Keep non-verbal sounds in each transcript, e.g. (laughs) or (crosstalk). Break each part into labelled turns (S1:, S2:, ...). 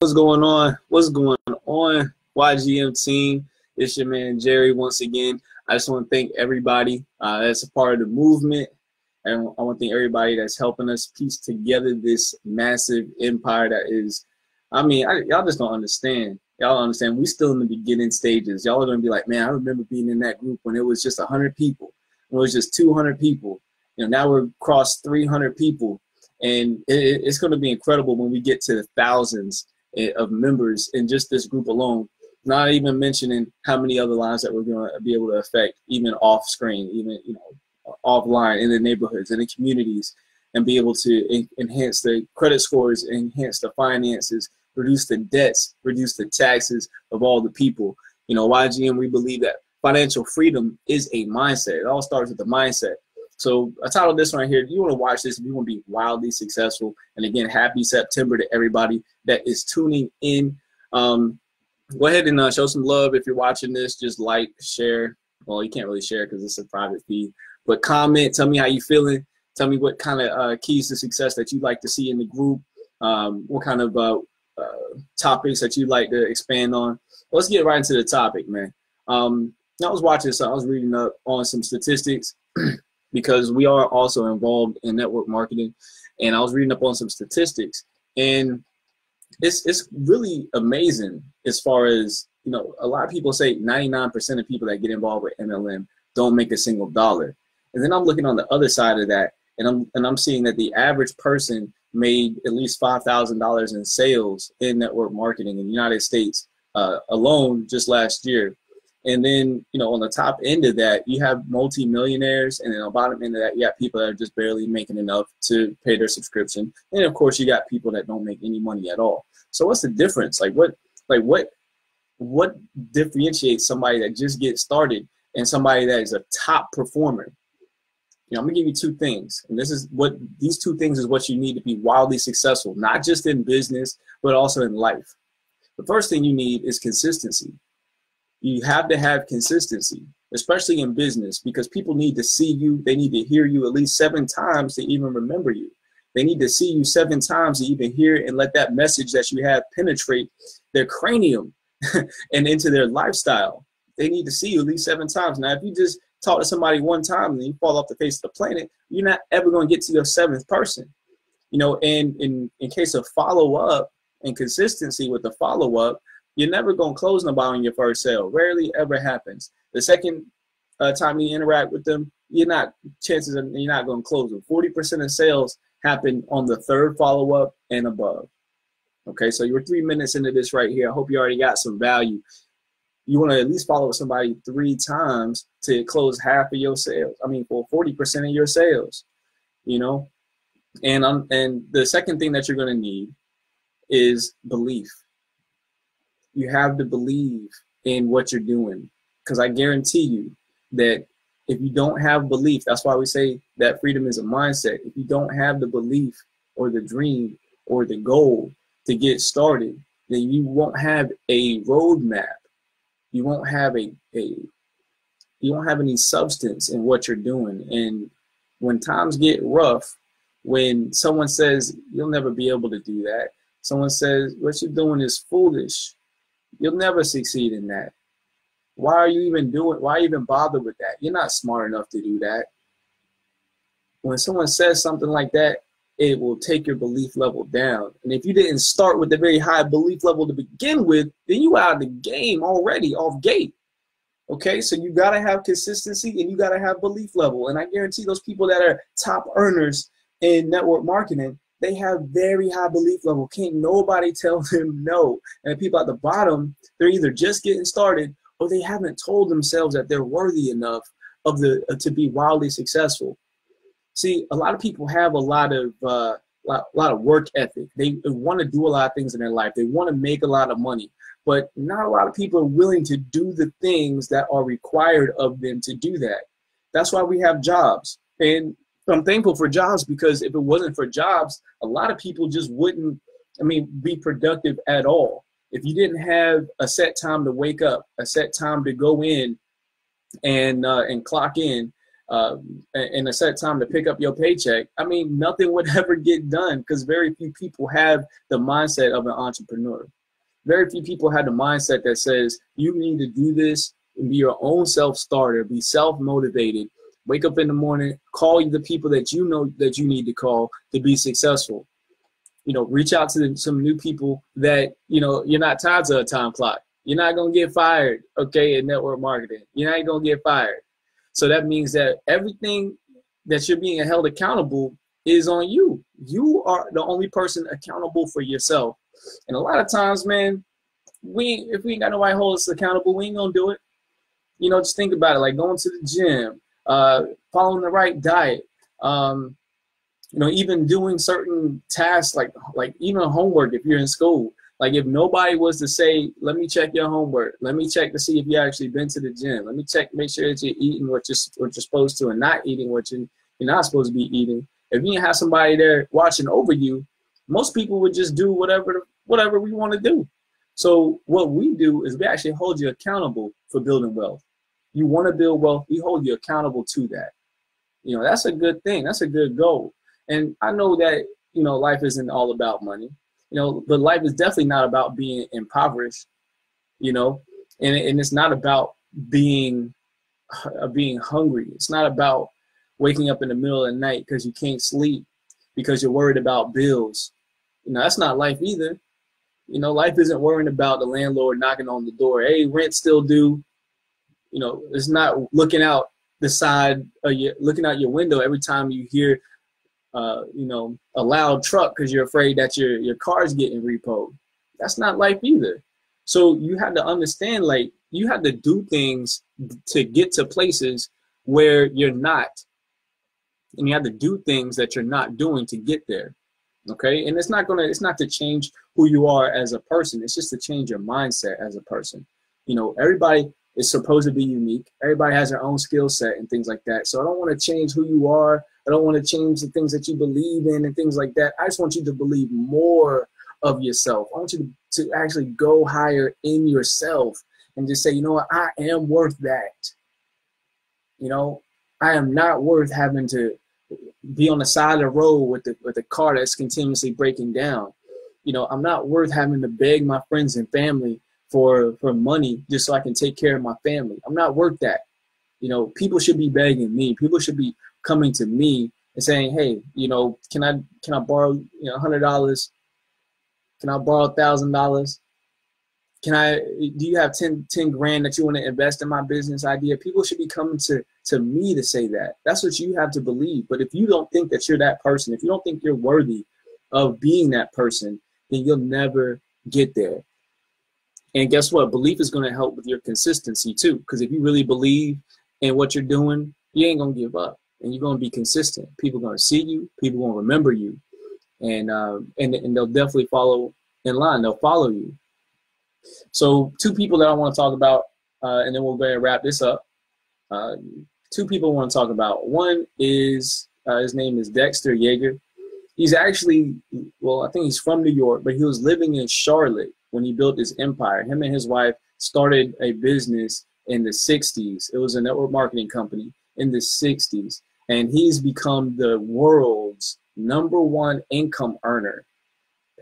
S1: What's going on? What's going on? YGM team. It's your man Jerry once again. I just want to thank everybody uh, that's a part of the movement. And I want to thank everybody that's helping us piece together this massive empire that is, I mean, I, y'all just don't understand. Y'all understand. We're still in the beginning stages. Y'all are going to be like, man, I remember being in that group when it was just 100 people. It was just 200 people. You know, now we're across 300 people. And it, it's going to be incredible when we get to the thousands Eh, of members in just this group alone. Not even mentioning how many other lives that we're going to be able to affect, even off screen, even you know, offline in the neighborhoods and the communities, and be able to enhance the credit scores, enhance the finances, reduce the debts, reduce the taxes of all the people. You know, YGM, we believe that financial freedom is a mindset. It all starts with the mindset. So I titled this right here. You want to watch this if you want to be wildly successful. And again, happy September to everybody that is tuning in. Um, go ahead and uh, show some love if you're watching this. Just like, share. Well, you can't really share because it's a private feed. But comment. Tell me how you feeling. Tell me what kind of uh, keys to success that you'd like to see in the group. Um, what kind of uh, uh topics that you'd like to expand on. Let's get right into the topic, man. Um, I was watching, so I was reading up on some statistics. (clears throat) because we are also involved in network marketing. And I was reading up on some statistics, and it's it's really amazing as far as you know. A lot of people say 99% of people that get involved with MLM don't make a single dollar, and then I'm looking on the other side of that, and I'm and I'm seeing that the average person made at least five thousand dollars in sales in network marketing in the United States uh, alone just last year. And then, you know, on the top end of that, you have multi-millionaires, and then on the bottom end of that, you got people that are just barely making enough to pay their subscription. And of course, you got people that don't make any money at all. So what's the difference? Like what, like what, what differentiates somebody that just gets started and somebody that is a top performer? You know, I'm gonna give you two things, and this is what these two things is what you need to be wildly successful, not just in business, but also in life. The first thing you need is consistency you have to have consistency, especially in business, because people need to see you. They need to hear you at least seven times to even remember you. They need to see you seven times to even hear and let that message that you have penetrate their cranium (laughs) and into their lifestyle. They need to see you at least seven times. Now, if you just talk to somebody one time and you fall off the face of the planet, you're not ever going to get to your seventh person. You know, and in, in case of follow up and consistency with the follow up, you're never going to close nobody on your first sale. Rarely ever happens. The second uh, time you interact with them, you're not chances are you're not going to close them. Forty percent of sales happen on the third follow up and above. Okay, so you're three minutes into this right here. I hope you already got some value. You want to at least follow somebody three times to close half of your sales. I mean, for forty percent of your sales, you know. And um, and the second thing that you're going to need is belief you have to believe in what you're doing because I guarantee you that if you don't have belief, that's why we say that freedom is a mindset. If you don't have the belief or the dream or the goal to get started, then you won't have a roadmap. You won't have a, a you won't have any substance in what you're doing. And when times get rough, when someone says you'll never be able to do that, someone says what you're doing is foolish, You'll never succeed in that. Why are you even doing, why even bother with that? You're not smart enough to do that. When someone says something like that, it will take your belief level down. And if you didn't start with a very high belief level to begin with, then you out of the game already off gate. Okay, so you gotta have consistency and you gotta have belief level. And I guarantee those people that are top earners in network marketing, they have very high belief level. Can't nobody tell (laughs) them no. And the people at the bottom, they're either just getting started or they haven't told themselves that they're worthy enough of the uh, to be wildly successful. See, a lot of people have a lot of uh, lot, lot of work ethic. They, they want to do a lot of things in their life. They want to make a lot of money, but not a lot of people are willing to do the things that are required of them to do that. That's why we have jobs. And I'm thankful for jobs because if it wasn't for jobs, a lot of people just wouldn't, I mean, be productive at all. If you didn't have a set time to wake up, a set time to go in and uh, and clock in, uh, in a set time to pick up your paycheck, I mean, nothing would (laughs) ever get done because very few people have the mindset of an entrepreneur. Very few people have the mindset that says you need to do this and be your own self starter, be self motivated, wake up in the morning, call the people that you know that you need to call to be successful. You know, reach out to some new people that you know you're not tied to a time clock. You're not gonna get fired, okay, in network marketing. You're not gonna get fired. So that means that everything that you're being held accountable is on you. You are the only person accountable for yourself. And a lot of times, man, we if we ain't got nobody hold us accountable, we ain't gonna do it. You know, just think about it, like going to the gym, uh, following the right diet, um, you know, even doing certain tasks like like even homework if you're in school. Like if nobody was to say, let me check your homework, let me check to see if you actually been to the gym, let me check, make sure that you're eating what you're what you're supposed to and not eating what you you're not supposed to be eating. If you have somebody there watching over you, most people would just do whatever whatever we want to do. So what we do is we actually hold you accountable for building wealth. You want to build wealth, we hold you accountable to that. You know, that's a good thing. That's a good goal. And I know that, you know, life isn't all about money you know, but life is definitely not about being impoverished, you know, and, and it's not about being uh, being hungry. It's not about waking up in the middle of the night because you can't sleep because you're worried about bills. You know, that's not life either. You know, life isn't worrying about the landlord knocking on the door. Hey, rent still due. You know, it's not looking out the side of your looking out your window every time you hear uh, you know, a loud truck because you're afraid that your your car's getting repoed. That's not life either. So you have to understand, like, you have to do things to get to places where you're not, and you have to do things that you're not doing to get there. Okay, and it's not gonna, it's not to change who you are as a person. It's just to change your mindset as a person. You know, everybody is supposed to be unique. Everybody has their own skill set and things like that. So I don't want to change who you are. I don't want to change the things that you believe in and things like that. I just want you to believe more of yourself. I want you to, to actually go higher in yourself and just say, you know what, I am worth that. You know, I am not worth having to be on the side of the road with the with a car that's continuously breaking down. You know, I'm not worth having to beg my friends and family for for money just so I can take care of my family. I'm not worth that. You know, people should be begging me. People should be coming to me and saying, "Hey, you know, can I can I borrow you know hundred dollars? Can I borrow thousand dollars? Can I? Do you have 10, 10 grand that you want to invest in my business idea?" People should be coming to to me to say that. That's what you have to believe. But if you don't think that you're that person, if you don't think you're worthy of being that person, then you'll never get there. And guess what? Belief is going to help with your consistency too. Because if you really believe in what you're doing, you ain't going to give up and you're going to be consistent. People going to see you. People going to remember you. And, uh, and, and they'll definitely follow in line. They'll follow you. So two people that I want to talk about, uh, and then we'll go ahead and wrap this up. Uh, two people I want to talk about. One is, uh, his name is Dexter Yager. He's actually, well, I think he's from New York, but he was living in Charlotte when he built his empire. Him and his wife started a business in the 60s. It was a network marketing company in the 60s. And he's become the world's number one income earner.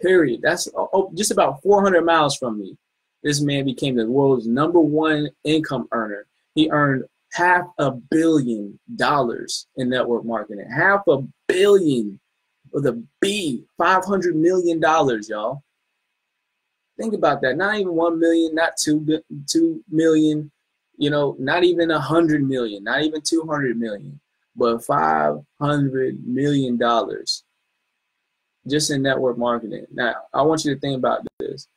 S1: Period. That's oh, oh just about 400 miles from me. This man became the world's number one income earner. He earned half a billion dollars in network marketing. Half a billion with a B, $500 million, y'all. Think about that. Not even one million, not two two million, you know, not even a hundred million, not even two hundred million, but five hundred million dollars just in network marketing. Now, I want you to think about this.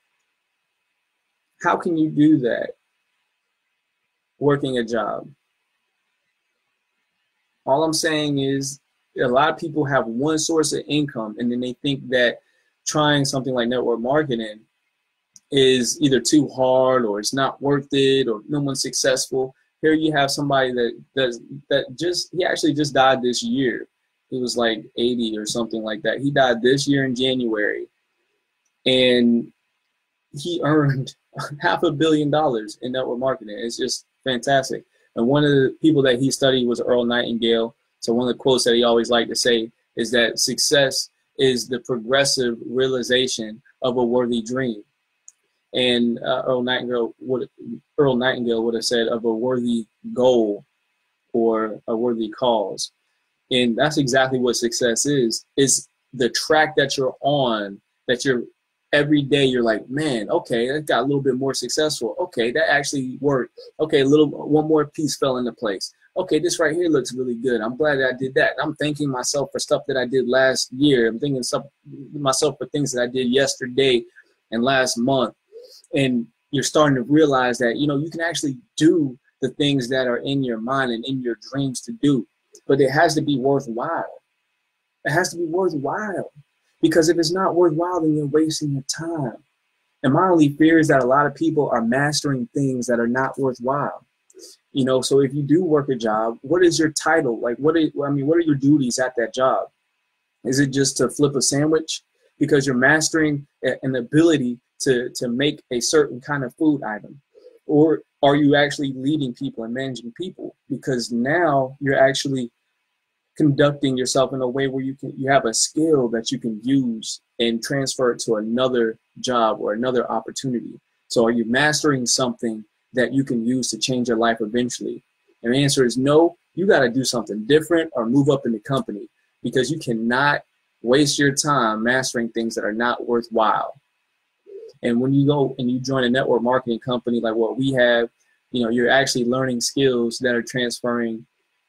S1: How can you do that working a job? All I'm saying is a lot of people have one source of income and then they think that trying something like network marketing is either too hard or it's not worth it or no one's successful. Here you have somebody that does that just he actually just died this year. He was like 80 or something like that. He died this year in January. And he (laughs) earned half a billion dollars in network marketing. It's just fantastic. And one of the people that he studied was Earl Nightingale. So one of the quotes that he always liked to say is that success is the progressive realization of a worthy dream. And uh, Earl Nightingale would Earl Nightingale would have said of a worthy goal or a worthy cause. And that's exactly what success is. Is the track that you're on, that you're every day you're like, man, okay, that got a little bit more successful. Okay, that actually worked. Okay, a little one more piece fell into place. Okay, this right here looks really good. I'm glad that I did that. I'm thanking myself for stuff that I did last year. I'm thanking myself for things that I did yesterday and last month. And you're starting to realize that, you know, you can actually do the things that are in your mind and in your dreams to do. But it has to be worthwhile. It has to be worthwhile. Because if it's not worthwhile, then you're wasting your time. And my only fear is that a lot of people are mastering things that are not worthwhile. You know, so if you do work a job, what is your title? Like, what is, I mean, what are your duties at that job? Is it just to flip a sandwich? Because you're mastering an ability to, to make a certain kind of food item. Or are you actually leading people and managing people? Because now you're actually conducting yourself in a way where you can you have a skill that you can use and transfer it to another job or another opportunity. So are you mastering something that you can use to change your life eventually? And the answer is no, you got to do something different or move up in the company because you cannot waste your time mastering things that are not worthwhile. And when you go and you join a network marketing company like what we have, you know, you're actually learning skills that are transferring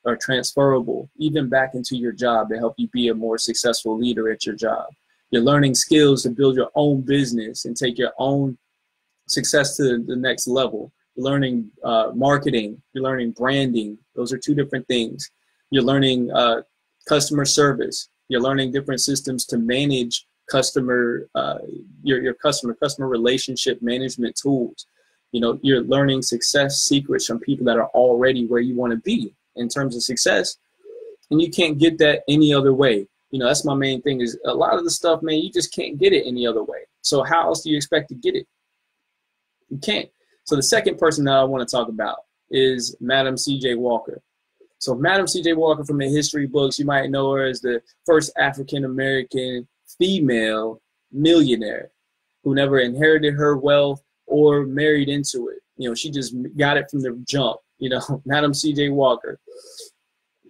S1: are transferable even back into your job to help you be a more successful leader at your job. You're learning skills to build your own business and take your own success to the next level. You're learning uh, marketing, you're learning branding. Those are two different things. You're learning uh, customer service. You're learning different systems to manage customer uh, your, your customer customer relationship management tools. You know, you're learning success secrets from people that are already where you want to be in terms of success. And you can't get that any other way. You know, that's my main thing is a lot of the stuff, man, you just can't get it any other way. So how else do you expect to get it? You can't. So the second person that I want to talk about is Madam C.J. Walker. So Madam C.J. Walker from the history books, you might know her as the first African American female millionaire who never inherited her wealth or married into it. You know, she just got it from the jump you know, (laughs) Madam C.J. Walker.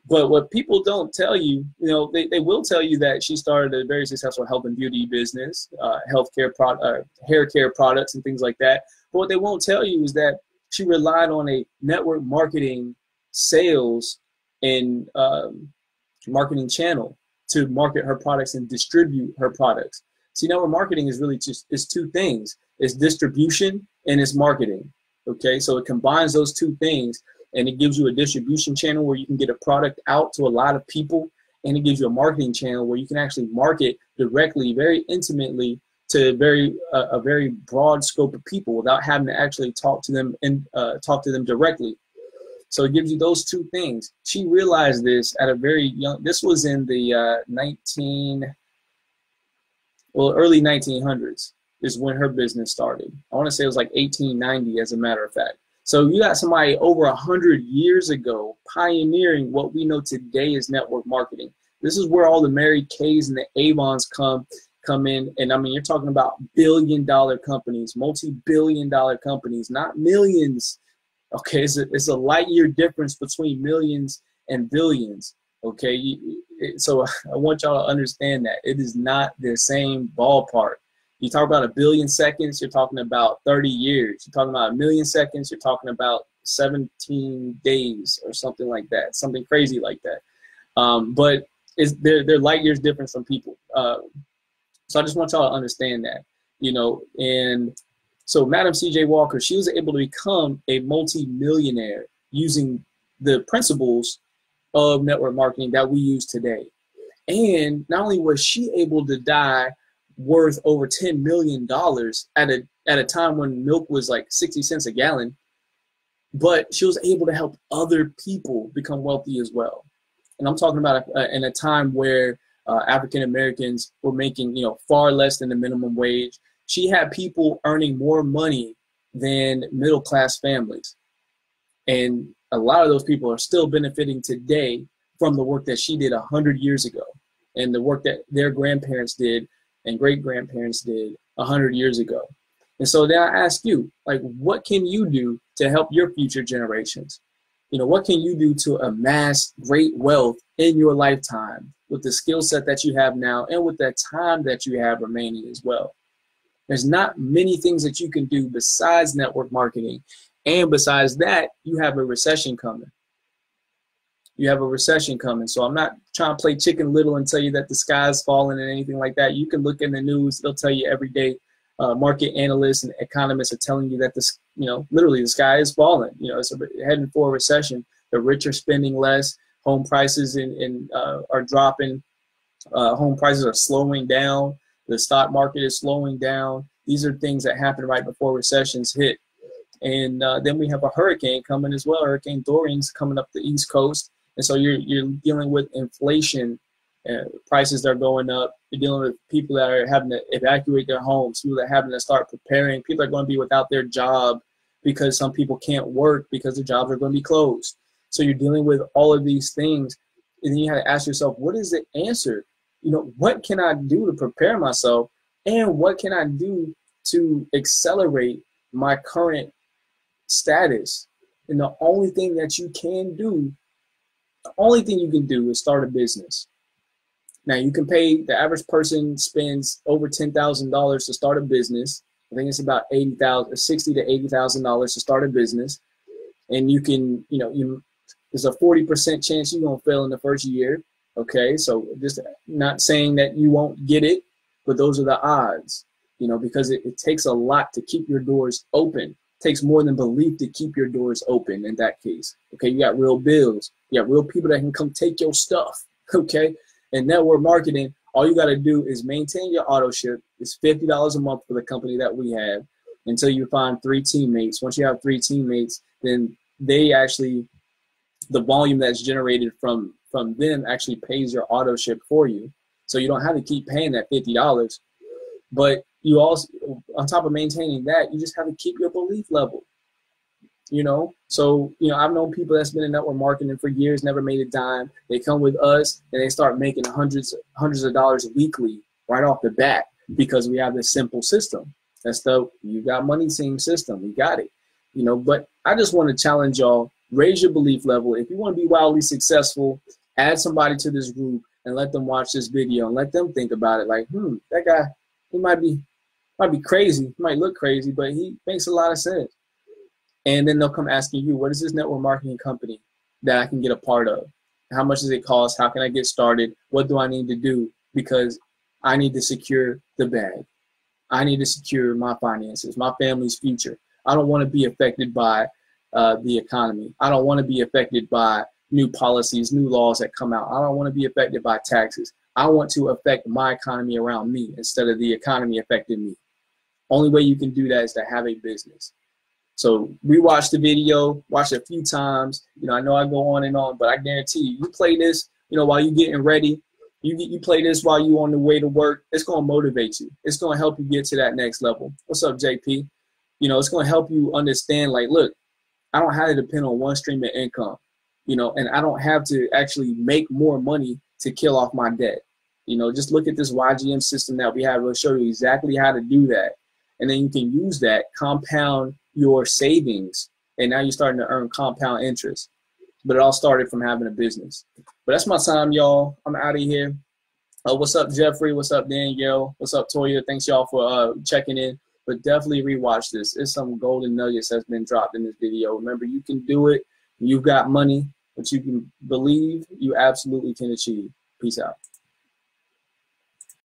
S1: But what people don't tell you, you know, they, they will tell you that she started a very successful health and beauty business, uh, healthcare pro- uh, hair care products and things like that. But what they won't tell you is that she relied on a network marketing, sales, and um, marketing channel to market her products and distribute her products. See, network marketing is really just is two things: it's distribution and it's marketing. Okay, so it combines those two things and it gives you a distribution channel where you can get a product out to a lot of people and it gives you a marketing channel where you can actually market directly, very intimately to very a very broad scope of people without having to actually talk to them and uh, talk to them directly. So it gives you those two things. She realized this at a very young. This was in the uh, 19, well, early 1900s is when her business started. I want to say it was like 1890, as a matter of fact. So you got somebody over a hundred years ago pioneering what we know today is network marketing. This is where all the Mary Kays and the Avons come come in, and I mean you're talking about billion dollar companies, multi billion dollar companies, not millions. Okay, it's a, it's a light year difference between millions and billions. Okay, so (laughs) I want y'all to understand that it is not the same ballpark. You talk about a billion seconds, you're talking about 30 years. You're talking about a million seconds, you're talking about 17 days or something like that, something crazy like that. Um, but it's, they're, they're light years different from people. Uh, so I just want y'all to understand that, you know, and so Madam C.J. Walker, she was able to become a multi-millionaire using the principles of network marketing that we use today. And not only was she able to die worth over ten million dollars at a at a time when milk was like sixty cents a gallon. But she was able to help other people become wealthy as well. And I'm talking about a, a, in a time where uh, African Americans were making you know far less than the minimum wage. She had people earning more money than middle class families, and a lot of those people are still benefiting today from the work that she did 100 years ago and the work that their grandparents did and great grandparents did 100 years ago. And so then I ask you, like, what can you do to help your future generations? You know, what can you do to amass great wealth in your lifetime with the skill set that you have now and with that time that you have remaining as well? There's not many things that you can do besides network marketing. And besides that, you have a recession coming. You have a recession coming. So I'm not trying to play chicken little and tell you that the sky's falling and anything like that. You can look in the news, they'll tell you every day uh, market analysts and economists are telling you that this, you know, literally the sky is falling. You know, it's a, heading for a recession. The rich are spending less. Home prices in, in uh, are dropping. Uh, home prices are slowing down. The stock market is slowing down. These are things that happen right before recessions hit. And uh, then we have a hurricane coming as well. Hurricane Dorian's coming up the East Coast, and so you're you're dealing with inflation uh, prices that are going up. You're dealing with people that are having to evacuate their homes, people that are having to start preparing. People are going to be without their job because some people can't work because their jobs are going to be closed. So you're dealing with all of these things, and then you have to ask yourself, what is the answer? You know, what can I do to prepare myself, and what can I do to accelerate my current status? And the only thing that you can do, the only thing you can do is start a business now you can pay the average person spends over ten thousand dollars to start a business. I think it's about eighty thousand, sixty to eighty thousand dollars to start a business, and you can, you know, you there's a forty percent chance you're gonna fail in the first year. Okay, so just not saying that you won't get it, but those are the odds. You know, because it, it takes a lot to keep your doors open. It takes more than belief to keep your doors open. In that case, okay, you got real bills. You got real people that can come take your stuff. (laughs) Okay, and network marketing, all you got to do is maintain your auto ship. It's fifty dollars a month for the company that we have until you find three teammates. Once you have three teammates, then they actually the volume that's generated from from them actually pays your auto ship for you. So you don't have to keep paying that fifty dollars. But you also on top of maintaining that, you just have to keep your belief level. You know? So you know i've known people that's been in network marketing for years never made a dime. They come with us and they start making hundreds hundreds of dollars weekly right off the bat because we have this simple system. That's the you got money same system. We got it. You know but i just want to challenge y'all. Raise your belief level. If you want to be wildly successful add somebody to this group and let them watch this video and let them think about it like hmm that guy he might be might be crazy he might look crazy but he makes a lot of sense and then they'll come asking you, what is this network marketing company that I can get a part of? How much does it cost? How can I get started? What do I need to do? Because I need to secure the bag. I need to secure my finances, my family's future. I don't want to be affected by uh, the economy. I don't want to be affected by new policies, new laws that come out. I don't want to be affected by taxes. I want to affect my economy around me instead of the economy affecting me. Only way you can do that is to have a business. So we watched the video, watch it a few times. You know, I know I go on and on, but I guarantee you, you play this, you know, while you're getting ready, you you play this while you're on the way to work. It's gonna motivate you. It's gonna help you get to that next level. What's up, JP? You know, it's gonna help you understand. Like, look, I don't have to depend on one stream of income. You know, and I don't have to actually make more money to kill off my debt. You know, just look at this YGM system that we have. We'll show you exactly how to do that, and then you can use that compound your savings and now you're starting to earn compound interest. But it all started from having a business. But that's my time, y'all. I'm out of here. Uh, what's up, Jeffrey? What's up, Danielle? What's up, Toya? Thanks y'all for uh, checking in. But definitely rewatch this. It's some golden nuggets that's been dropped in this video. Remember, you can do it. You've got money, but you can believe you absolutely can achieve. Peace out.